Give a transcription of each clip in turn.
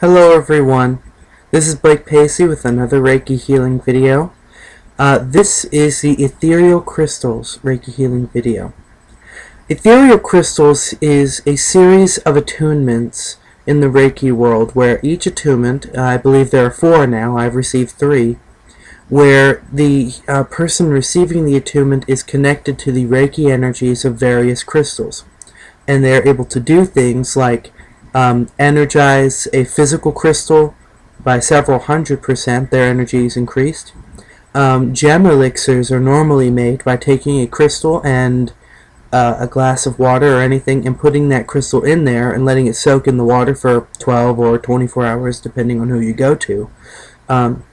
Hello everyone, this is Blake Paysse with another Reiki healing video. Uh, this is the Ethereal Crystals Reiki healing video. Ethereal Crystals is a series of attunements in the Reiki world where each attunement, uh, I believe there are four now, I've received three, where the uh, person receiving the attunement is connected to the Reiki energies of various crystals. And they're able to do things like um, energize a physical crystal by several hundred percent, their energy is increased. Um, gem elixirs are normally made by taking a crystal and uh, a glass of water or anything and putting that crystal in there and letting it soak in the water for 12 or 24 hours depending on who you go to. Um,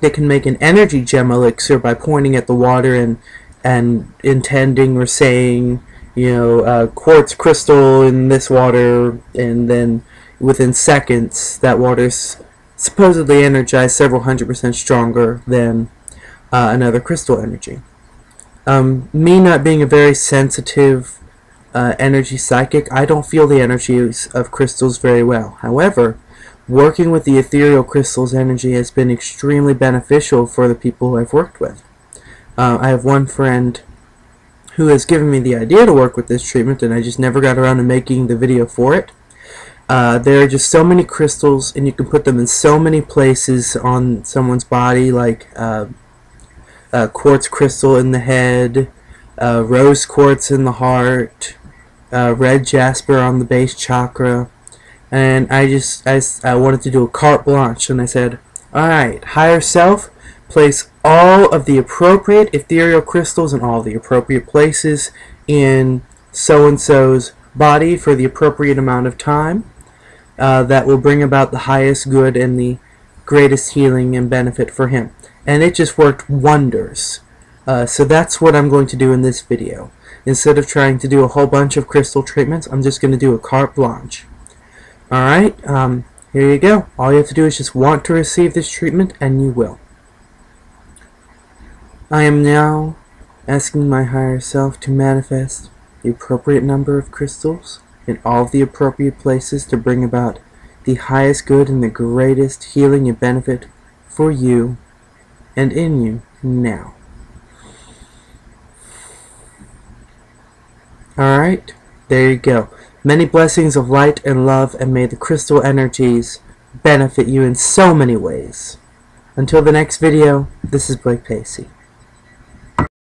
they can make an energy gem elixir by pointing at the water and and intending or saying you know, uh, quartz crystal in this water, and then within seconds, that water's supposedly energized several hundred percent stronger than uh, another crystal energy. Um, me not being a very sensitive uh, energy psychic, I don't feel the energies of crystals very well. However, working with the ethereal crystals energy has been extremely beneficial for the people I've worked with. Uh, I have one friend who has given me the idea to work with this treatment and I just never got around to making the video for it. Uh, there are just so many crystals and you can put them in so many places on someone's body like uh, quartz crystal in the head, uh, rose quartz in the heart, uh, red jasper on the base chakra and I just I, I wanted to do a carte blanche and I said alright higher self place all of the appropriate ethereal crystals in all the appropriate places in so-and-so's body for the appropriate amount of time uh, that will bring about the highest good and the greatest healing and benefit for him. And it just worked wonders. Uh, so that's what I'm going to do in this video. Instead of trying to do a whole bunch of crystal treatments, I'm just going to do a carte blanche. Alright, um, here you go. All you have to do is just want to receive this treatment, and you will. I am now asking my higher self to manifest the appropriate number of crystals in all the appropriate places to bring about the highest good and the greatest healing and benefit for you and in you now. Alright, there you go. Many blessings of light and love, and may the crystal energies benefit you in so many ways. Until the next video, this is Blake Paysse.